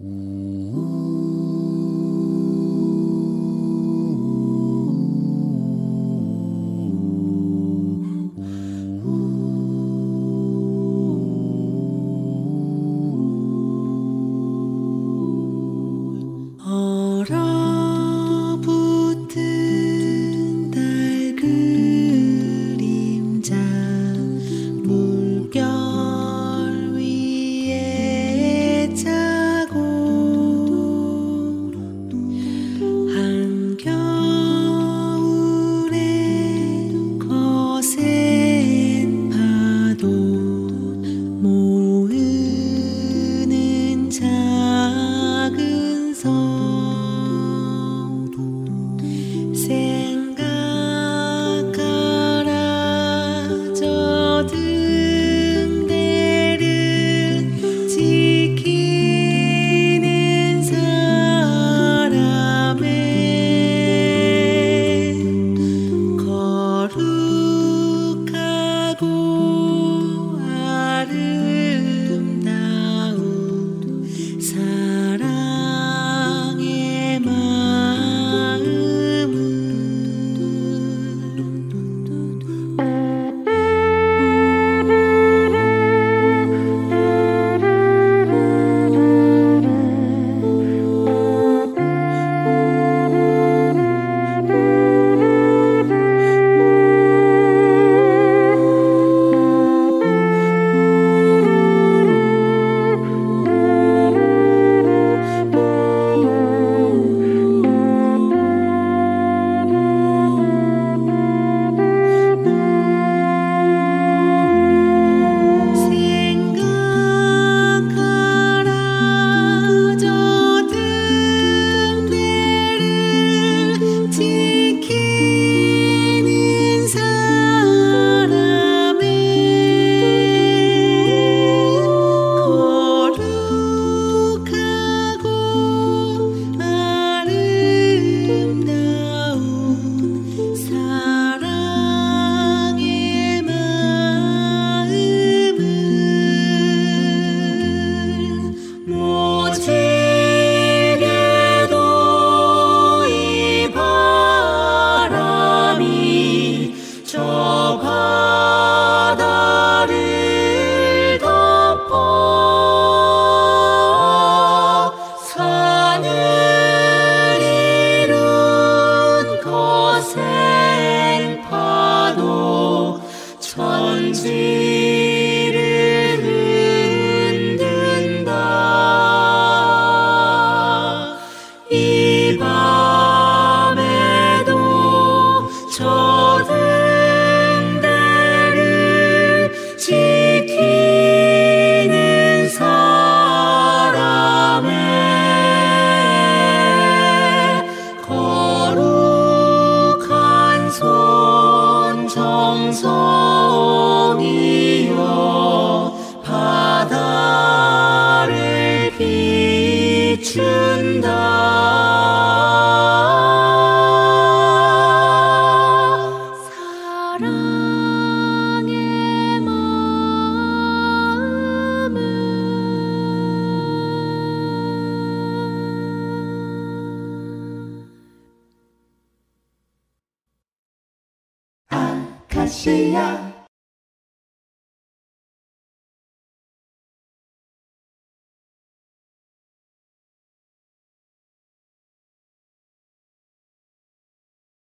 Ooh. 천지 아카시아